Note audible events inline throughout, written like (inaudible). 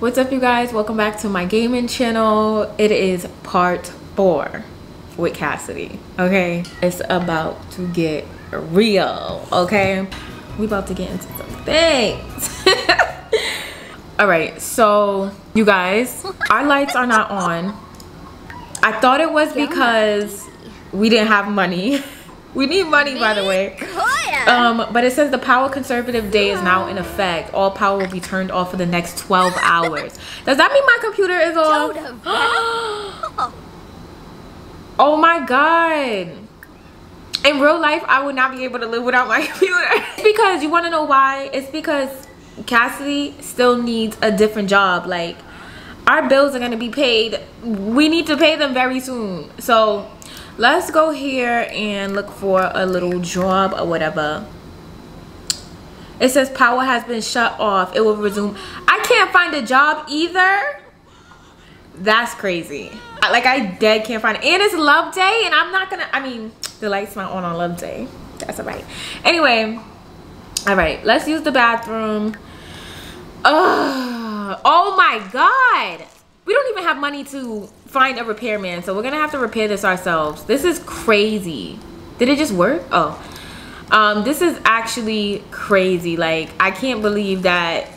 What's up you guys? Welcome back to my gaming channel. It is part four with Cassidy, okay? It's about to get real, okay? We about to get into some things. (laughs) All right, so you guys, our lights are not on. I thought it was because we didn't have money. (laughs) We need money, by the way. Um, but it says the power conservative day is now in effect. All power will be turned off for the next 12 (laughs) hours. Does that mean my computer is off? (gasps) oh my god. In real life, I would not be able to live without my (laughs) computer. because you want to know why? It's because Cassidy still needs a different job. Like, our bills are going to be paid. We need to pay them very soon. So, let's go here and look for a little job or whatever. It says power has been shut off. It will resume. I can't find a job either. That's crazy. Like i dead can't find it. And it's love day and i'm not gonna i mean the lights not on on love day. That's all right anyway all right let's use the bathroom. Ugh. oh my god we don't even have money to find a repairman so we're gonna have to repair this ourselves. This is crazy. Did it just work? Oh. Um this is actually crazy. Like i can't believe that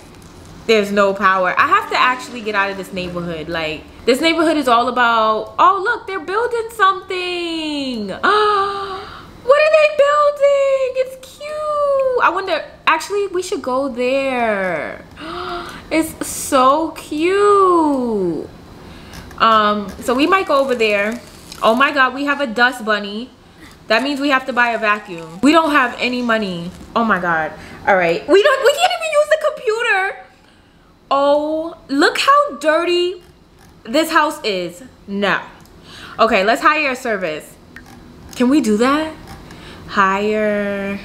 there's no power. I have to actually get out of this neighborhood. Like this neighborhood is all about oh look they're building something. (gasps) (gasps) Oh what are they building? It's cute. I wonder actually we should go there. (gasps) It's so cute. Um so we might go over there. Oh my god we have a dust bunny. That means we have to buy a vacuum. We don't have any money. Oh my god. All right. We don't we can't even use the computer. Oh look how dirty this house is. No. Okay let's hire a service. Can we do that hire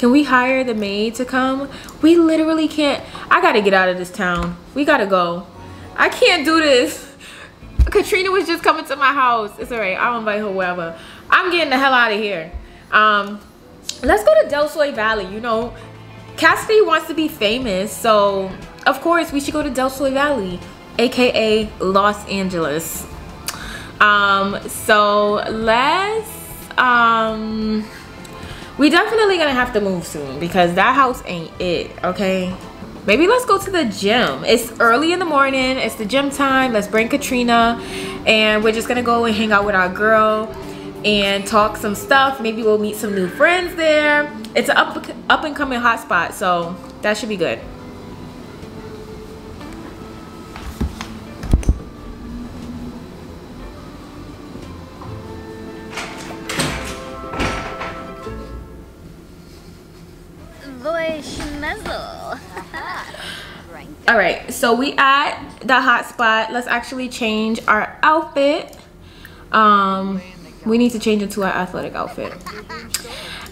can we hire the maid to come? We literally can't. I gotta get out of this town. We gotta go. I can't do this. Katrina was just coming to my house. It's all right. I'll invite her wherever. I'm getting the hell out of here. Um, let's go to Del Sol Valley. You know, Cassidy wants to be famous. So, of course, we should go to Del Sol Valley, aka Los Angeles. Um, so let's um we definitely gonna have to move soon because that house ain't it okay? Maybe let's go to the gym. It's early in the morning. It's the gym time. Let's bring katrina. And we're just gonna go and hang out with our girl and talk some stuff. Maybe we'll meet some new friends there. It's an up up and coming hotspot so that should be good all right so we at the hot spot. Let's actually change our outfit. Um we need to change into our athletic outfit.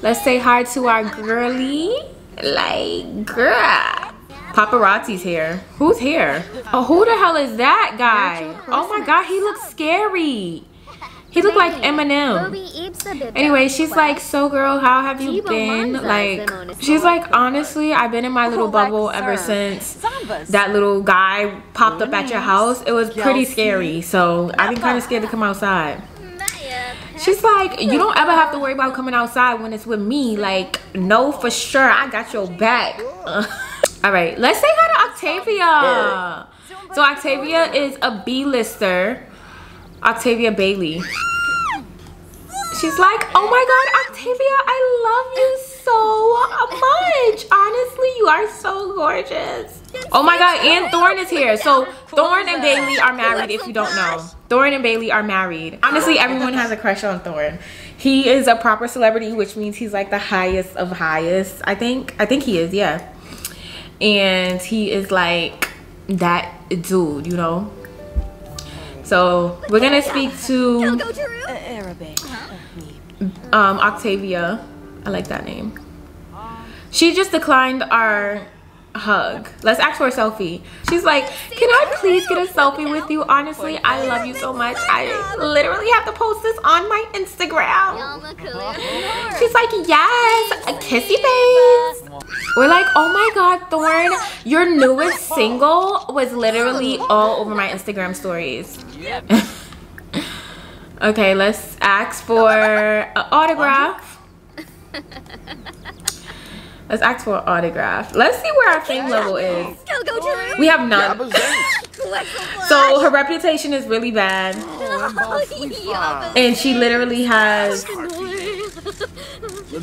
Let's say hi to our girly like girl. Paparazzi's here. Who's here? Oh who the hell is that guy? Oh my god he looks scary he looked like Eminem. Anyway, she's like, so girl, how have you been? Like, she's like, honestly, I've been in my little bubble ever since that little guy popped up at your house. It was pretty scary. So I've been kind of scared to come outside. She's like, you don't ever have to worry about coming outside when it's with me. Like, no, for sure. I got your back. (laughs) All right, let's say hi to Octavia. So Octavia is a B-lister. Octavia Bailey. She's like, oh my god, Octavia, I love you so much. Honestly, you are so gorgeous. Oh my god, and Thorne is here. So Thorne and Bailey are married if you don't know. Thorne and Bailey are married. Honestly, everyone has a crush on Thorne. He is a proper celebrity, which means he's like the highest of highest. I think. I think he is, yeah. And he is like that dude, you know? So we're gonna speak to um, Octavia. I like that name. She just declined our hug. Let's ask for a selfie. She's like, can I please get a selfie with you? Honestly, I love you so much. I literally have to post this on my Instagram. She's like, yes, a kissy face. We're like, oh my God, Thorne, your newest single was literally all over my Instagram stories. (laughs) okay, let's ask for an autograph. Let's ask for an autograph. Let's see where our fame level is. We have none. (laughs) so her reputation is really bad. (laughs) And she literally has...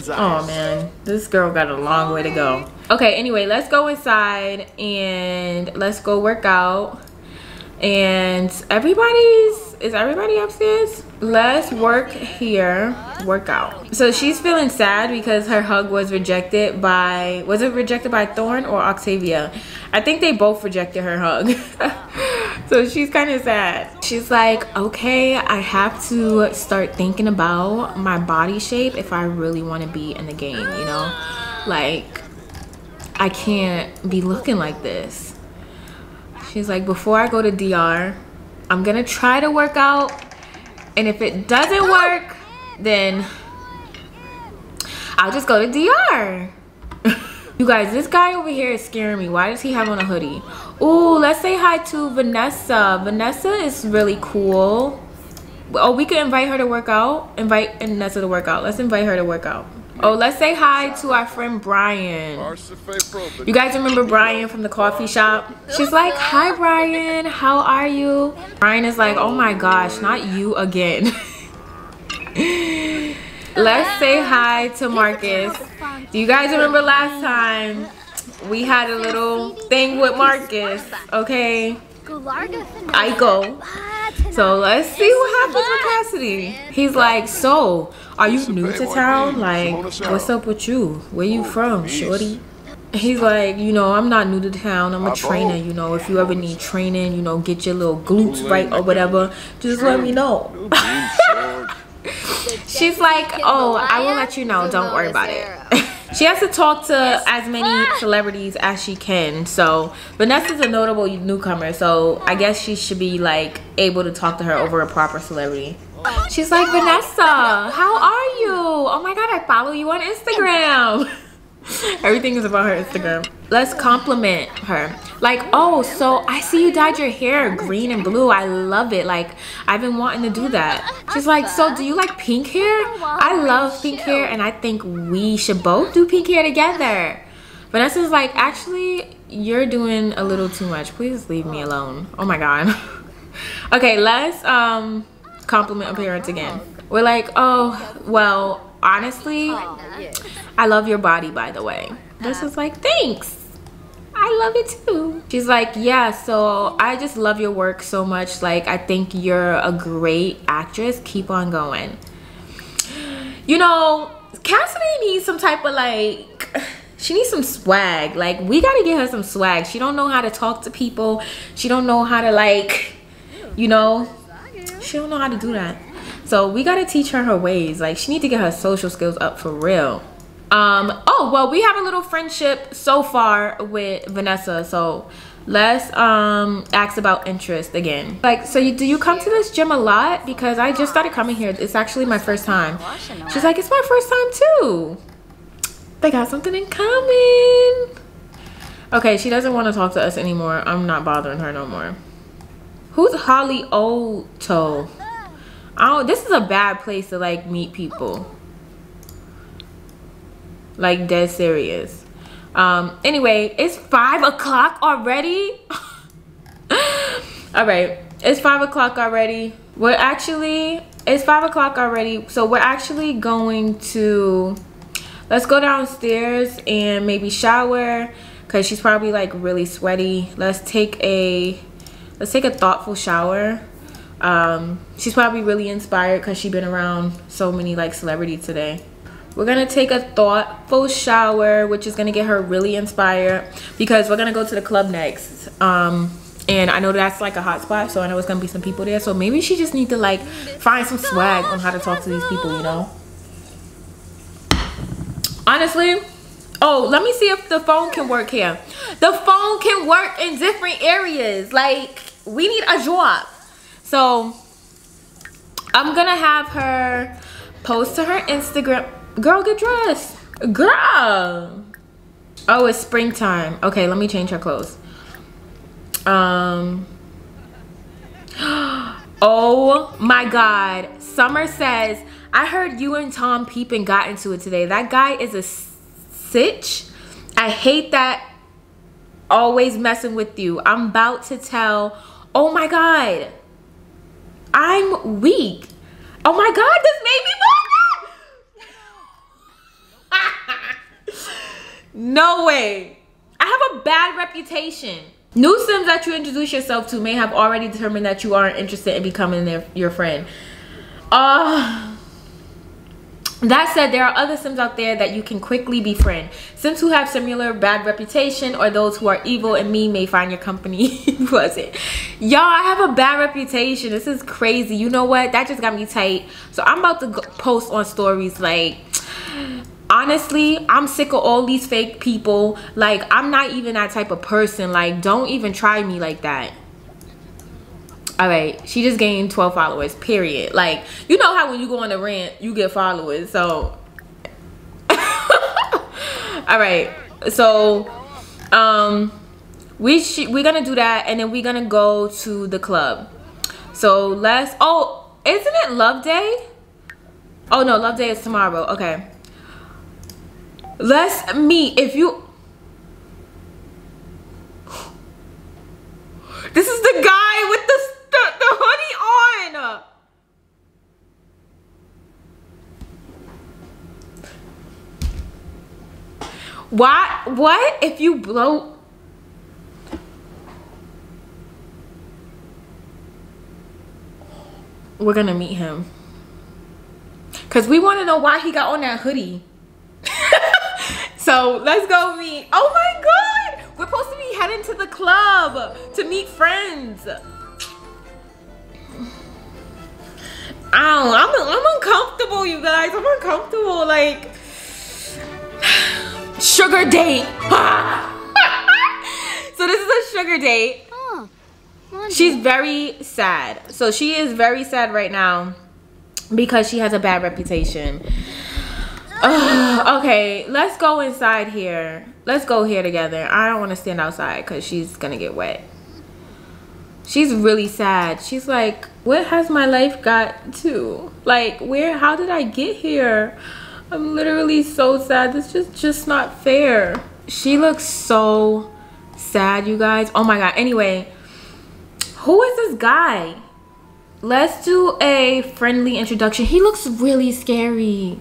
Oh man, this girl got a long way to go. Okay, anyway, let's go inside and let's go work out. And everybody's is everybody upstairs? Let's work here, work out. So she's feeling sad because her hug was rejected by, was it rejected by Thorne or Octavia? I think they both rejected her hug. (laughs) so she's kind of sad. She's like, okay, I have to start thinking about my body shape if I really want to be in the game, you know? Like, I can't be looking like this. She's like, before I go to DR, I'm gonna try to work out. And if it doesn't work then I'll just go to DR (laughs) you guys this guy over here is scaring me. Why does he have on a hoodie? Oh let's say hi to Vanessa. Vanessa is really cool. Oh we could invite her to work out. Invite Vanessa to work out. Let's invite her to work out Oh, let's say hi to our friend Brian. You guys remember Brian from the coffee shop? She's like, hi Brian, how are you? Brian is like, oh my gosh, not you again. (laughs) let's say hi to Marcus. Do you guys remember last time we had a little thing with Marcus, okay? Aiko. So let's see what happens with Cassidy. He's like, so, are you new to town? Like, what's up with you? Where you from, shorty? He's like, you know, I'm not new to town. I'm a trainer, you know. If you ever need training, you know, get your little glutes right or whatever, just let me know. (laughs) She's like, oh, I will let you know. Don't worry about it. (laughs) she has to talk to as many celebrities as she can. So Vanessa's a notable newcomer. So I guess she should be like able to talk to her over a proper celebrity. She's like, Vanessa, how are you? Oh my God, I follow you on Instagram. (laughs) Everything is about her Instagram. Let's compliment her. Like, oh, so I see you dyed your hair green and blue. I love it. Like, I've been wanting to do that. She's like, so do you like pink hair? I love pink hair and I think we should both do pink hair together. Vanessa's like, actually, you're doing a little too much. Please leave me alone. Oh my God. (laughs) okay, let's um compliment appearance again. We're like, oh, well, honestly, I love your body, by the way. This is like, thanks. I love it too. She's like, yeah, so I just love your work so much. Like, I think you're a great actress. Keep on going. You know, Cassidy needs some type of like, she needs some swag. Like, we gotta get her some swag. She don't know how to talk to people. She don't know how to like, you know, she don't know how to do that. So we gotta teach her her ways. Like, she need to get her social skills up for real. Um, oh, well, we have a little friendship so far with Vanessa. So let's um ask about interest again. Like, so you, do you come to this gym a lot? Because I just started coming here. It's actually my first time. She's like, it's my first time too. They got something in common. Okay, she doesn't want to talk to us anymore. I'm not bothering her no more. Who's Holly Alto? Oh, this is a bad place to like meet people. Like dead serious. Um anyway it's five o'clock already? (laughs) All right it's five o'clock already. We're actually it's five o'clock already. So we're actually going to let's go downstairs and maybe shower because she's probably like really sweaty. Let's take a let's take a thoughtful shower um she's probably really inspired because she's been around so many like celebrities today we're gonna take a thoughtful shower, which is gonna get her really inspired because we're gonna go to the club next. Um, and I know that's like a hot spot, so I know it's gonna be some people there. So maybe she just need to like find some swag on how to talk to these people, you know? Honestly, Oh, let me see if the phone can work here. The phone can work in different areas. Like, we need a job. So, I'm gonna have her post to her Instagram. Girl, get dressed. Girl. Oh, it's springtime. Okay, let me change her clothes. Um. (gasps) Oh my God. Summer says, I heard you and Tom Peepin got into it today. That guy is a sitch. I hate that always messing with you. I'm about to tell, oh my God. I'm weak. Oh my God, this made me move. (laughs) no way. I have a bad reputation. New Sims that you introduce yourself to may have already determined that you aren't interested in becoming their, your friend. Uh, that said, there are other Sims out there that you can quickly befriend. Sims who have similar bad reputation or those who are evil and mean may find your company. (laughs) it? Y'all, I have a bad reputation. This is crazy. You know what? That just got me tight. So I'm about to post on stories like honestly i'm sick of all these fake people like i'm not even that type of person like don't even try me like that all right she just gained 12 followers period. Like you know how when you go on a rant you get followers so. (laughs) All right so um we we're gonna do that and then we're gonna go to the club. So let's oh isn't it love day? Oh no love day is tomorrow okay. Let's meet. If you... This is the guy with the, the, the hoodie on. What? What if you blow... We're gonna meet him. Because we want to know why he got on that hoodie. (laughs) So let's go meet. Oh my God. We're supposed to be heading to the club to meet friends. I'm, I'm uncomfortable, you guys. I'm uncomfortable. Like, (sighs) sugar date. (laughs) so this is a sugar date. Oh, she's very sad. So she is very sad right now because she has a bad reputation. (sighs) okay, let's go inside here. Let's go here together. I don't want to stand outside because she's going to get wet. She's really sad. She's like, what has my life got to? Like, where, how did I get here? I'm literally so sad. This just, just not fair. She looks so sad, you guys. Oh my God. Anyway, who is this guy? Let's do a friendly introduction. He looks really scary.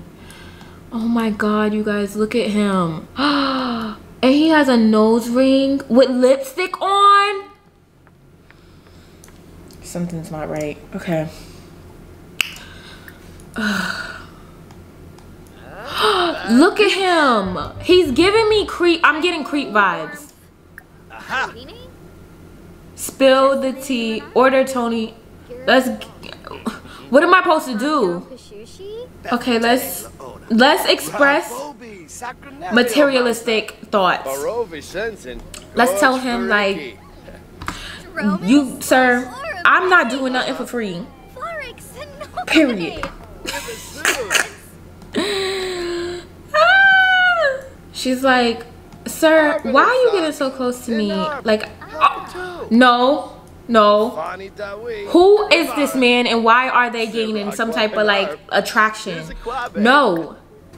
Oh my god, you guys, look at him. (gasps) and he has a nose ring with lipstick on. Something's not right. Okay. (sighs) look at him. He's giving me creep. I'm getting creep vibes. Spill the tea. Order Tony. Let's. What am I supposed to do? Okay, let's let's express materialistic thoughts. Let's tell him like, you, sir, I'm not doing nothing for free. (laughs) Period. (laughs) Ah. She's like, sir, why are you getting so close to me? Like, oh, no, no. Who is this man and why are they gaining some type of like attraction? No.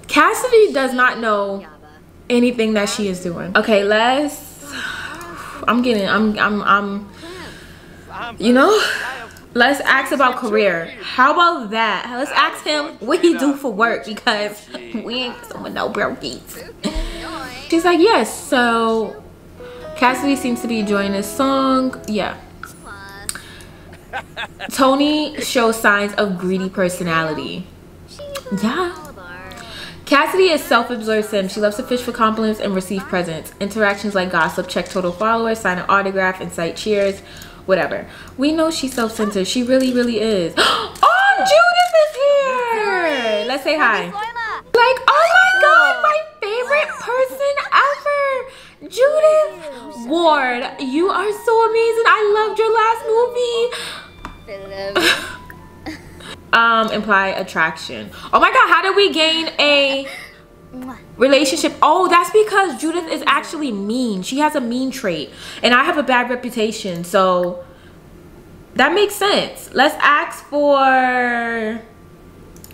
Cassidy does not know anything that she is doing. Okay, let's (sighs) I'm getting I'm I'm I'm you know let's ask about career how about that let's ask him what he do for work because we ain't someone no brokies she's like yes so cassidy seems to be enjoying this song yeah Tony shows signs of greedy personality. Yeah. Cassidy is self-absorbed sim. She loves to fish for compliments and receive presents. Interactions like gossip, check total followers, sign an autograph, incite cheers, whatever. We know she's self-centered. She really, really is. (gasps) oh, Judith is here! Let's say hi. Like, oh my god, my favorite person ever! Judith Ward, you are so amazing. I loved your last movie. (laughs) um, imply attraction. Oh my god, how did we gain a relationship? Oh, that's because Judith is actually mean. She has a mean trait. And I have a bad reputation. So that makes sense. Let's ask for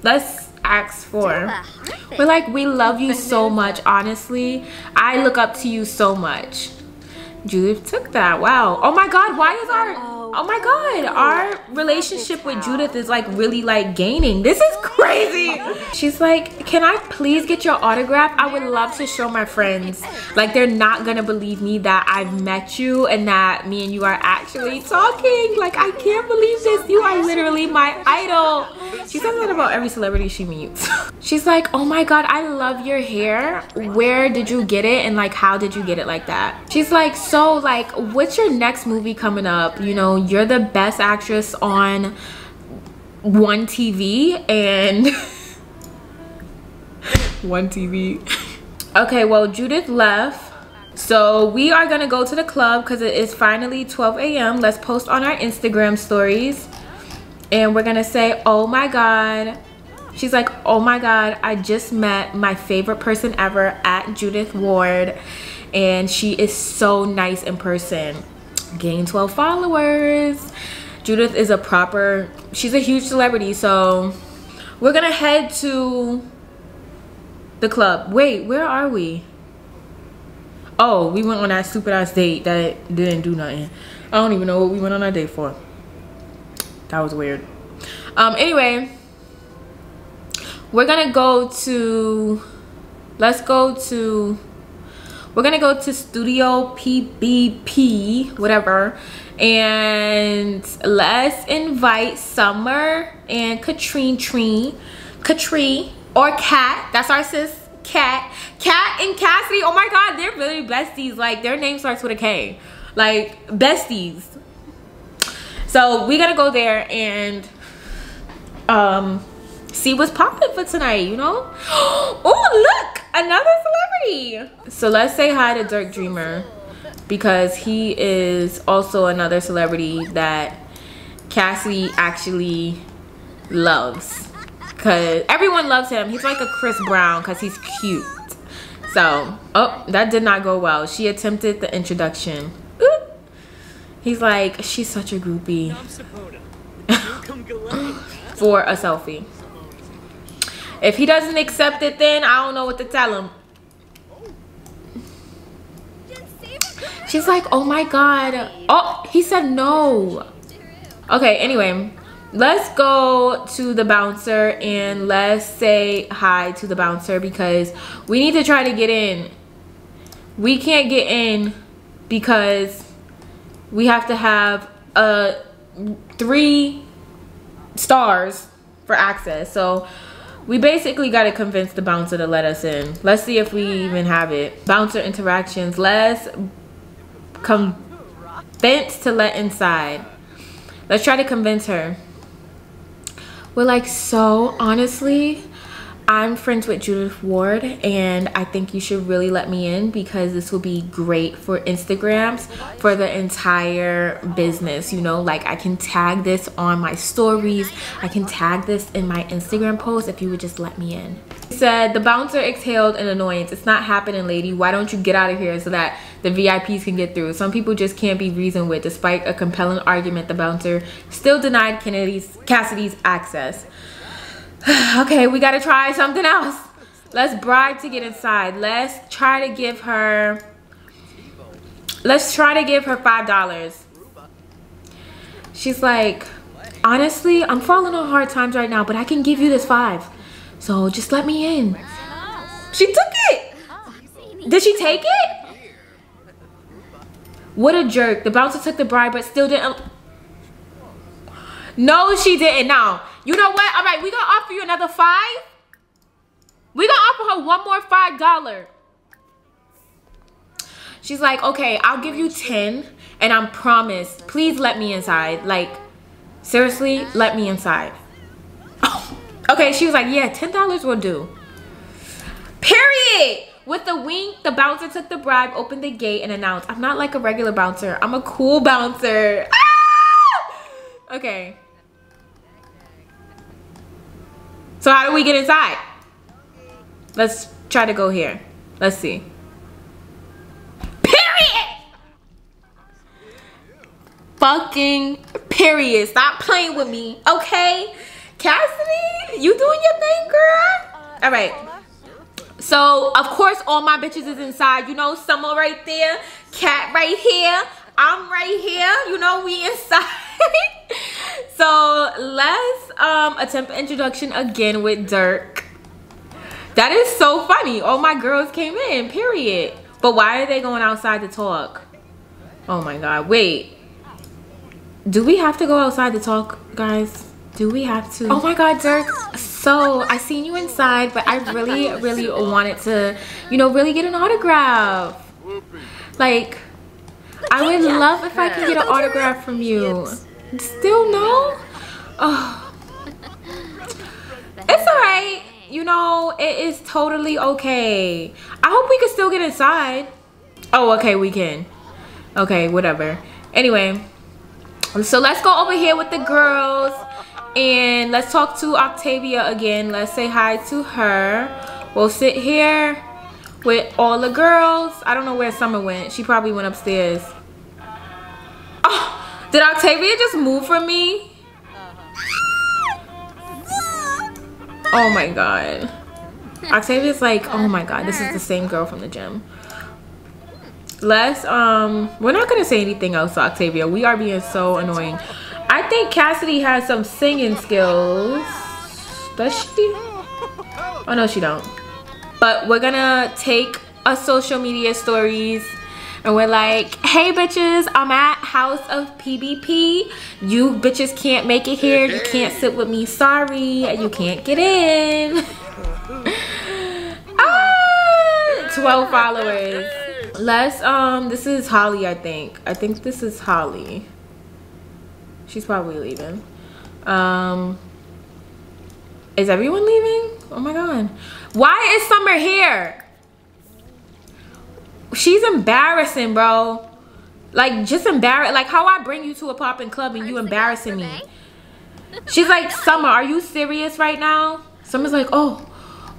let's ask for we're like we love you so much honestly i look up to you so much judith took that wow oh my god why is our Oh my god, our relationship with Judith is like really like gaining. This is crazy. She's like, can I please get your autograph? I would love to show my friends. Like they're not gonna believe me that I've met you and that me and you are actually talking. Like I can't believe this. You are literally my idol. She says that about every celebrity she meets. (laughs) She's like, oh my god, I love your hair. Where did you get it? And like, how did you get it like that? She's like, so like, what's your next movie coming up? You know, you're the best actress on one TV and (laughs) one TV. Okay, well, Judith left. So we are gonna go to the club because it is finally 12 a.m. Let's post on our Instagram stories. And we're gonna say, oh my God. She's like, oh my God, I just met my favorite person ever at Judith Ward. And she is so nice in person gained 12 followers. Judith is a proper, she's a huge celebrity. So we're gonna head to the club. Wait, where are we? Oh, we went on that stupid ass date that didn't do nothing. I don't even know what we went on that date for. That was weird. Um, anyway, we're gonna go to, let's go to we're gonna go to studio pbp whatever and let's invite summer and katrine tree katrine or cat that's our sis cat cat and cassidy oh my god they're really besties like their name starts with a k like besties. So we gotta go there and um see what's popping for tonight you know (gasps) oh look another celebrity. So let's say hi to Dirk Dreamer because he is also another celebrity that Cassie actually loves. Cause everyone loves him. He's like a Chris Brown because he's cute. So, oh, that did not go well. She attempted the introduction. He's like, she's such a groupie. (laughs) For a selfie. If he doesn't accept it, then I don't know what to tell him. She's like, oh my god. Oh, he said no. Okay, anyway. Let's go to the bouncer and let's say hi to the bouncer because we need to try to get in. We can't get in because we have to have uh, three stars for access. So we basically got to convince the bouncer to let us in. Let's see if we even have it. Bouncer interactions. Let's convince to let inside. Let's try to convince her. We're like, so honestly, I'm friends with Judith Ward and I think you should really let me in because this will be great for Instagrams for the entire business. You know, like I can tag this on my stories. I can tag this in my Instagram post if you would just let me in. He said, the bouncer exhaled an annoyance. It's not happening, lady. Why don't you get out of here so that the VIPs can get through? Some people just can't be reasoned with. Despite a compelling argument, the bouncer still denied Kennedy's Cassidy's access. (sighs) okay, we gotta try something else. Let's bribe to get inside. Let's try to give her, let's try to give her $5. She's like, honestly, I'm falling on hard times right now, but I can give you this five. So just let me in. She took it. Did she take it? What a jerk. The bouncer took the bribe, but still didn't. No, she didn't. Now, you know what? All right, we gonna offer you another five. We gonna offer her one more five dollar. She's like, okay, I'll give you 10 and I'm promised, please let me inside. Like, seriously, let me inside. (laughs) okay, she was like, yeah, $10 will do. Period. With a wink, the bouncer took the bribe, opened the gate, and announced, I'm not like a regular bouncer. I'm a cool bouncer. Ah! Okay. So how do we get inside? Let's try to go here. Let's see. Period! Fucking period. Stop playing with me, okay? Cassidy, you doing your thing, girl? Uh, all right. So, of course, all my bitches is inside. You know, Summer right there, Cat right here, I'm right here. You know, we inside. (laughs) so, let's um attempt introduction again with Dirk. That is so funny. All my girls came in, period. But why are they going outside to talk? Oh my god, wait. Do we have to go outside to talk, guys? Do we have to? Oh my god, Dirk. So I seen you inside, but I really, really wanted to, you know, really get an autograph. Like, I would love if I could get an autograph from you. Still no? Oh. It's alright. You know, it is totally okay. I hope we can still get inside. Oh, okay, we can. Okay, whatever. Anyway, so let's go over here with the girls and let's talk to Octavia again. Let's say hi to her. We'll sit here with all the girls. I don't know where Summer went. She probably went upstairs. Oh, did Octavia just move from me? Oh my god. Octavia's like, oh my god, this is the same girl from the gym. Let's, um, we're not gonna say anything else Octavia. We are being so annoying. I think Cassidy has some singing skills. Does she? Oh no, she don't. But we're gonna take a social media stories and we're like, hey bitches, I'm at House of PBP. You bitches can't make it here. You can't sit with me. Sorry, you can't get in. (laughs) ah, 12 followers. Let's, um, this is Holly, I think. I think this is Holly. She's probably leaving. Um, is everyone leaving? Oh my god. Why is Summer here? She's embarrassing, bro. Like, just embarrassed. Like, how I bring you to a popping club and you embarrassing me. (laughs) She's like, Summer, are you serious right now? Summer's like, oh,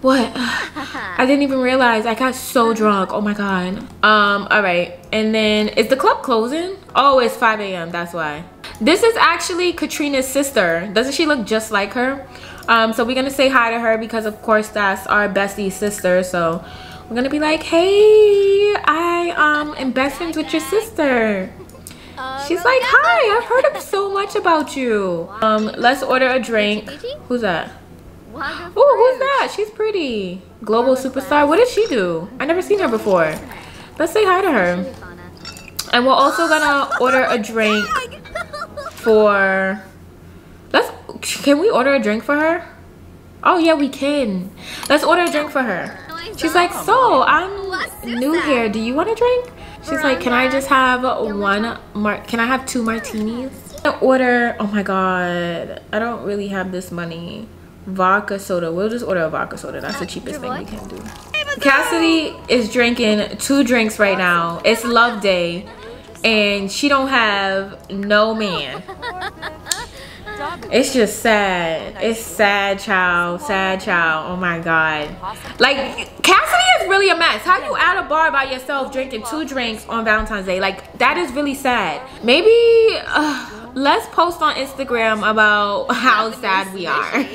what? (laughs) I didn't even realize. I got so drunk. Oh my god. Um, all right. And then, is the club closing? Oh, it's 5 a.m. That's why. This is actually Katrina's sister. Doesn't she look just like her? Um, so we're gonna say hi to her because of course that's our bestie sister. So we're gonna be like, hey, I um am best friends with your sister. She's like, hi, I've heard so much about you. Um, let's order a drink. Who's that? Oh, who's that? She's pretty. Global superstar. What does she do? I never seen her before. Let's say hi to her. And we're also gonna (laughs) order a drink (laughs) for let's can we order a drink for her oh yeah we can let's order a drink for her she's like so i'm new here. Do you want a drink? She's like can i just have one mar can i have two martinis? Order oh my god i don't really have this money. Vodka soda. We'll just order a vodka soda. That's the cheapest thing we can do. Cassidy is drinking two drinks right now. It's love day and she don't have no man. (laughs) It's just sad. It's sad, child. Sad, child. Oh my god. Like Cassidy is really a mess. How you at a bar by yourself drinking two drinks on Valentine's Day? Like that is really sad. Maybe uh, let's post on Instagram about how sad we are.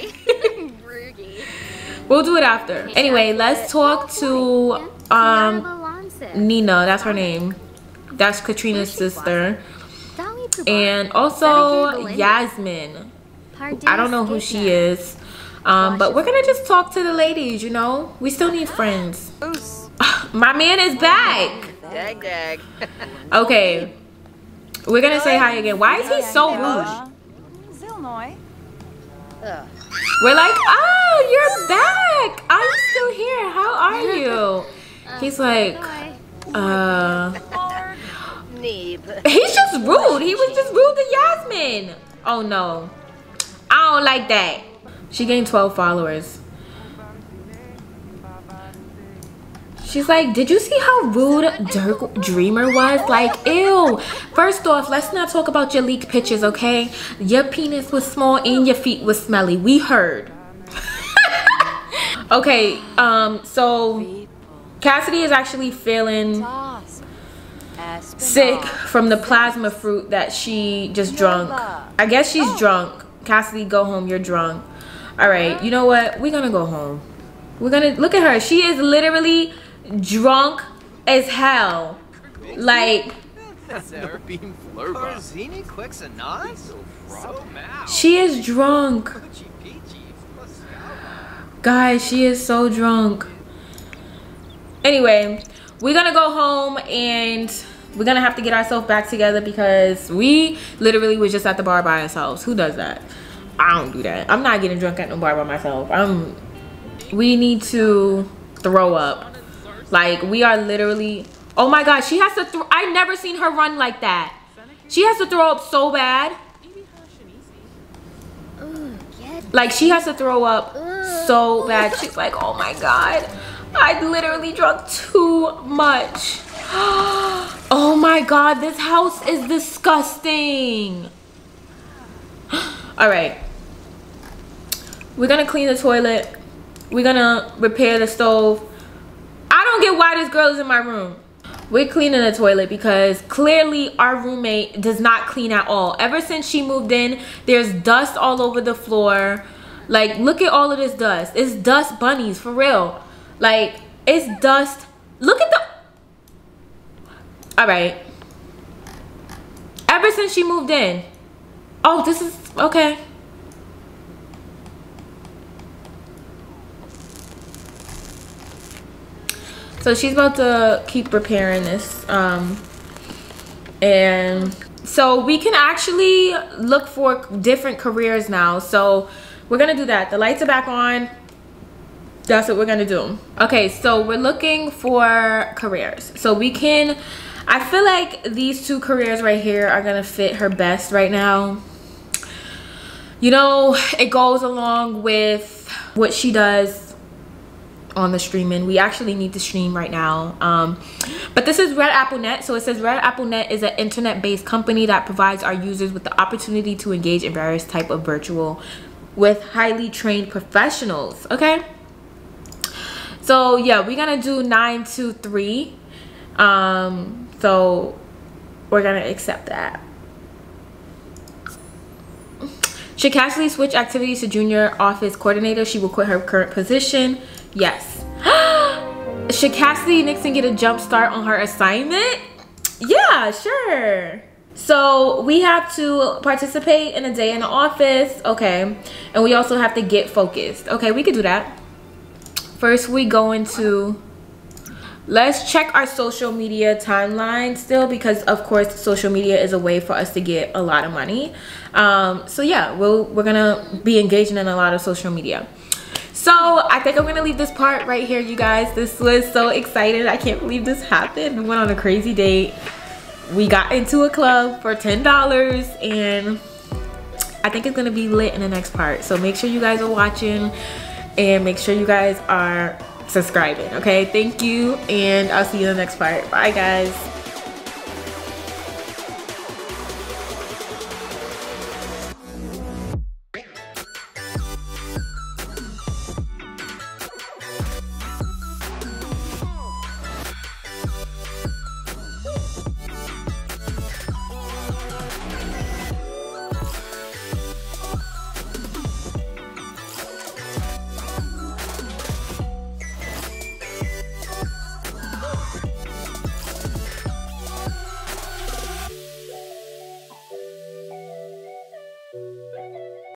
(laughs) we'll do it after. Anyway, let's talk to um Nina. That's her name. That's Katrina's sister. And also Yasmin. I don't know who she is. Um, but we're gonna just talk to the ladies, you know? We still need friends. (gasps) (laughs) My man is back. Dag dag. (laughs) okay. We're gonna say hi again. Why is he so rude? We're like, oh, you're back. I'm still here. How are (laughs) you? He's like, uh, He's just rude. He was just rude to Yasmin. Oh no. I don't like that. She gained 12 followers. She's like, did you see how rude Dirk Dreamer was? Like, ew. First off, let's not talk about your leaked pictures, okay? Your penis was small and your feet was smelly. We heard. (laughs) okay, um, so Cassidy is actually feeling sick from the plasma fruit that she just drunk. I guess she's drunk. Cassidy, go home. You're drunk. All right, you know what? We're gonna go home. We're gonna look at her. She is literally drunk as hell. Like she is drunk. Guys, she is so drunk. Anyway, we're gonna go home and we're gonna have to get ourselves back together because we literally was just at the bar by ourselves. Who does that? I don't do that. I'm not getting drunk at no bar by myself. I'm we need to throw up. Like we are literally oh my god, she has to throw I never seen her run like that. She has to throw up so bad. Like she has to throw up so bad. She's like, oh my god. I literally drunk too much. (gasps) Oh my god, this house is disgusting. (gasps) All right. We're gonna clean the toilet. We're gonna repair the stove. I don't get why this girl is in my room. We're cleaning the toilet because clearly our roommate does not clean at all. Ever since she moved in, there's dust all over the floor. Like, look at all of this dust. It's dust bunnies, for real. Like, it's dust. Look at the... Alright. Ever since she moved in. Oh, this is... Okay. So she's about to keep repairing this. Um, and so we can actually look for different careers now. So we're to do that. The lights are back on. That's what we're to do. Okay, so we're looking for careers. So we can, I feel like these two careers right here are to fit her best right now. You know, it goes along with what she does on the streaming. We actually need to stream right now. Um, but this is red apple net. So it says red apple net is an internet based company that provides our users with the opportunity to engage in various type of virtual with highly trained professionals okay? So yeah we're gonna do nine two three. Um so we're gonna accept that should Cassidy switch activities to junior office coordinator, she will quit her current position. Yes. (gasps) Should Cassidy Nixon get a jump start on her assignment? Yeah, sure. So we have to participate in a day in the office. Okay. And we also have to get focused. Okay, we could do that. First, we go into let's check our social media timeline still because of course social media is a way for us to get a lot of money um, so yeah we'll, we're gonna be engaging in a lot of social media so I think I'm gonna leave this part right here, you guys. This was so excited. I can't believe this happened. We went on a crazy date. We got into a club for $10 and I think it's gonna be lit in the next part. So make sure you guys are watching and make sure you guys are subscribing, okay? Thank you and I'll see you in the next part. Bye guys.